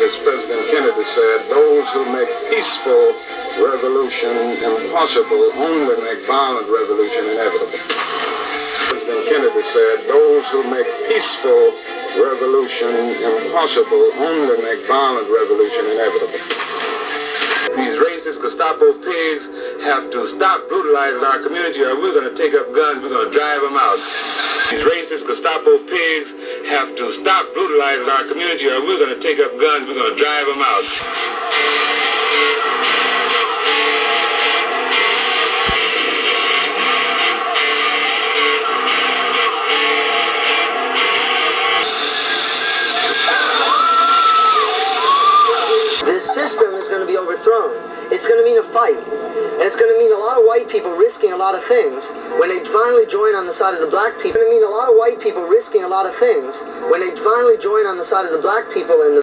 as President Kennedy said, those who make peaceful revolution impossible only make violent revolution inevitable. President Kennedy said, those who make peaceful revolution impossible only make violent revolution inevitable. These racist Gestapo pigs have to stop brutalizing our community or we're going to take up guns, we're going to drive them out. These racist Gestapo pigs have to stop brutalizing our community or we're going to take up guns, we're going to drive them out. It's going to mean a fight. And it's going to mean a lot of white people risking a lot of things when they finally join on the side of the black people. It's going to mean a lot of white people risking a lot of things when they finally join on the side of the black people and the